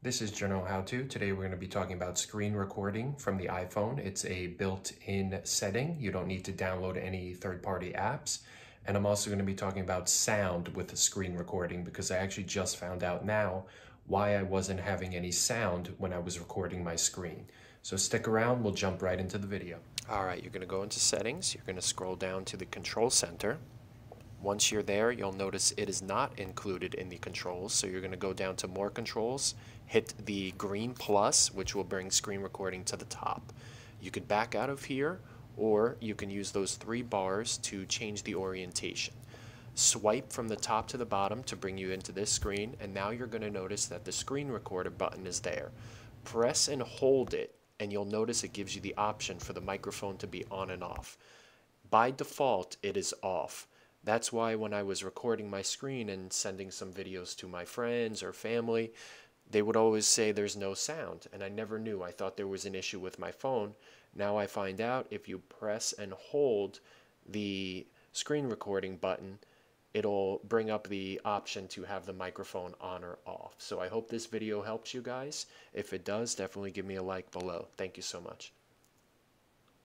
This is General How To. Today we're going to be talking about screen recording from the iPhone. It's a built-in setting. You don't need to download any third-party apps. And I'm also going to be talking about sound with the screen recording because I actually just found out now why I wasn't having any sound when I was recording my screen. So stick around, we'll jump right into the video. All right, you're going to go into settings. You're going to scroll down to the control center. Once you're there, you'll notice it is not included in the controls. So you're going to go down to more controls, hit the green plus, which will bring screen recording to the top. You could back out of here, or you can use those three bars to change the orientation. Swipe from the top to the bottom to bring you into this screen, and now you're going to notice that the screen recorder button is there. Press and hold it, and you'll notice it gives you the option for the microphone to be on and off. By default, it is off. That's why when I was recording my screen and sending some videos to my friends or family, they would always say there's no sound. And I never knew. I thought there was an issue with my phone. Now I find out if you press and hold the screen recording button, it'll bring up the option to have the microphone on or off. So I hope this video helps you guys. If it does, definitely give me a like below. Thank you so much.